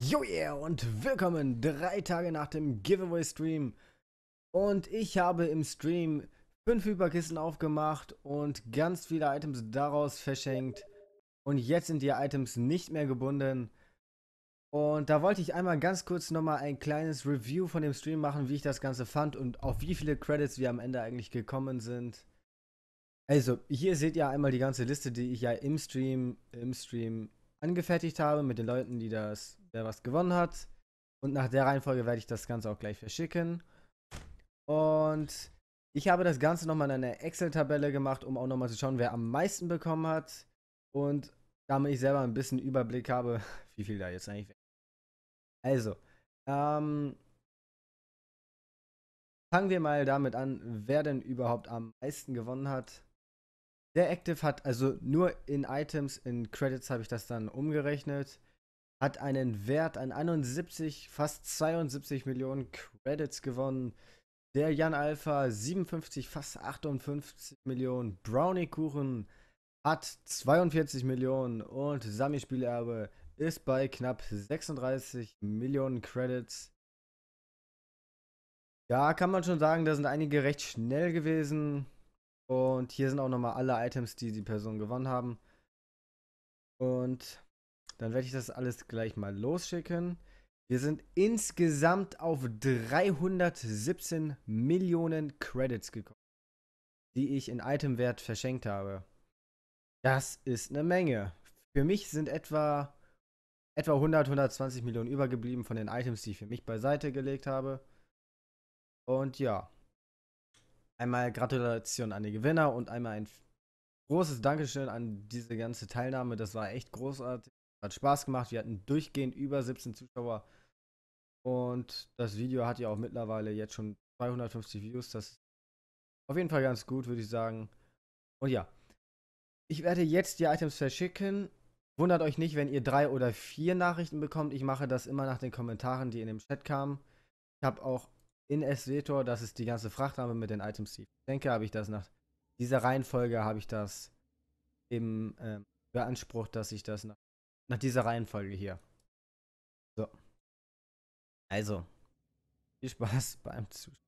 Jo yeah und willkommen drei Tage nach dem Giveaway Stream. Und ich habe im Stream fünf Überkissen aufgemacht und ganz viele Items daraus verschenkt. Und jetzt sind die Items nicht mehr gebunden. Und da wollte ich einmal ganz kurz nochmal ein kleines Review von dem Stream machen, wie ich das Ganze fand und auf wie viele Credits wir am Ende eigentlich gekommen sind. Also, hier seht ihr einmal die ganze Liste, die ich ja im Stream, im Stream angefertigt habe mit den Leuten, die das, wer was gewonnen hat. Und nach der Reihenfolge werde ich das Ganze auch gleich verschicken. Und ich habe das Ganze nochmal in einer Excel-Tabelle gemacht, um auch nochmal zu schauen, wer am meisten bekommen hat. Und damit ich selber ein bisschen Überblick habe, wie viel da jetzt eigentlich weg. Also, ähm, fangen wir mal damit an, wer denn überhaupt am meisten gewonnen hat. Der Active hat, also nur in Items, in Credits habe ich das dann umgerechnet, hat einen Wert an 71, fast 72 Millionen Credits gewonnen. Der Jan Alpha 57, fast 58 Millionen. Brownie Kuchen hat 42 Millionen und Sami Spielerbe ist bei knapp 36 Millionen Credits. Ja, kann man schon sagen, da sind einige recht schnell gewesen. Und hier sind auch nochmal alle Items, die die Person gewonnen haben. Und dann werde ich das alles gleich mal losschicken. Wir sind insgesamt auf 317 Millionen Credits gekommen, die ich in Itemwert verschenkt habe. Das ist eine Menge. Für mich sind etwa, etwa 100, 120 Millionen übergeblieben von den Items, die ich für mich beiseite gelegt habe. Und ja, Einmal Gratulation an die Gewinner und einmal ein großes Dankeschön an diese ganze Teilnahme. Das war echt großartig. Hat Spaß gemacht. Wir hatten durchgehend über 17 Zuschauer. Und das Video hat ja auch mittlerweile jetzt schon 250 Views. Das ist auf jeden Fall ganz gut, würde ich sagen. Und ja, ich werde jetzt die Items verschicken. Wundert euch nicht, wenn ihr drei oder vier Nachrichten bekommt. Ich mache das immer nach den Kommentaren, die in dem Chat kamen. Ich habe auch in SWTOR, das ist die ganze Frachtnahme mit den Items, die ich denke, habe ich das nach dieser Reihenfolge, habe ich das eben äh, beansprucht, dass ich das nach, nach dieser Reihenfolge hier. So. Also, viel Spaß beim Zuschauen.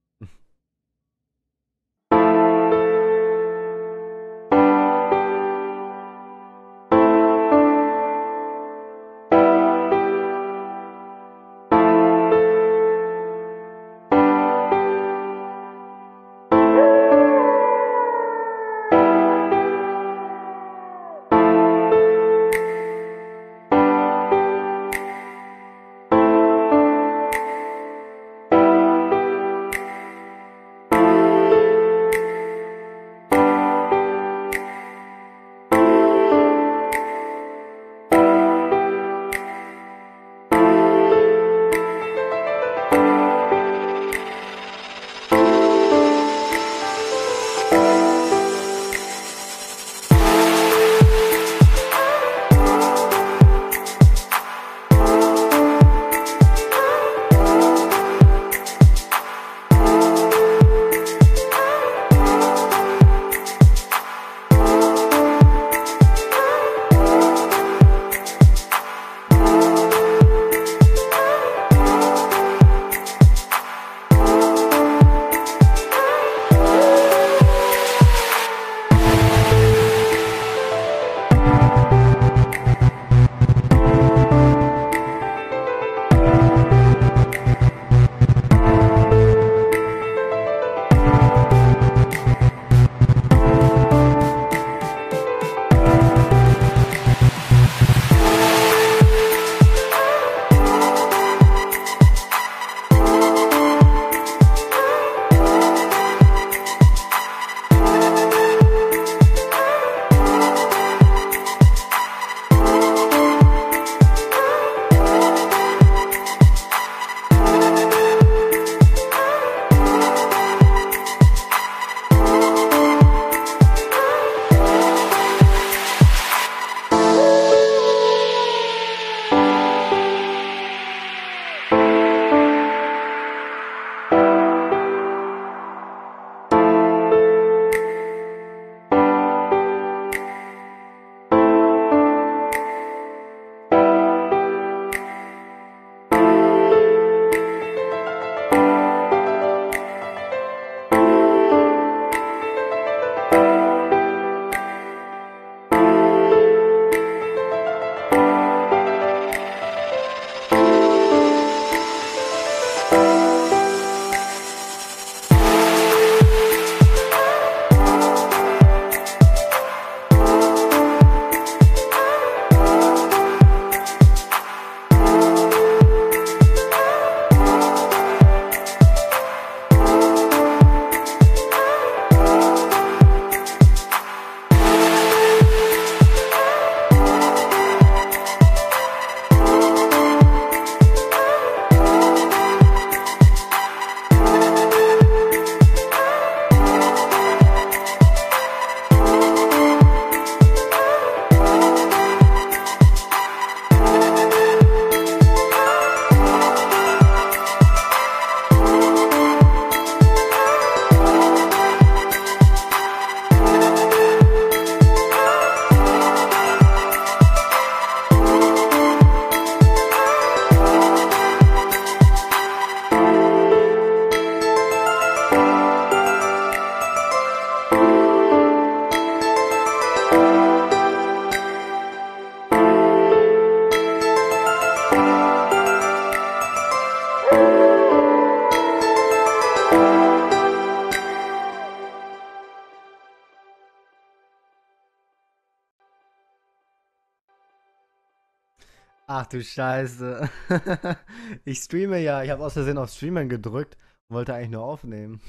Du Scheiße. ich streame ja. Ich habe aus Versehen auf Streamen gedrückt und wollte eigentlich nur aufnehmen.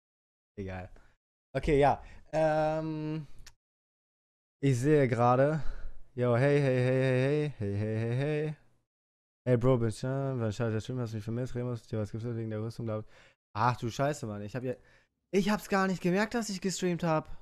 Egal. Okay, ja. Ähm, ich sehe gerade. Yo, hey, hey, hey, hey, hey, hey, hey, hey, hey. Hey, Bro, bin ich Wann scheiße, der Stream hast du mich vermisst? Remus, dir was gibt's wegen der Rüstung, glaube ich. Ach du Scheiße, Mann. Ich hab ja. Ich hab's gar nicht gemerkt, dass ich gestreamt hab.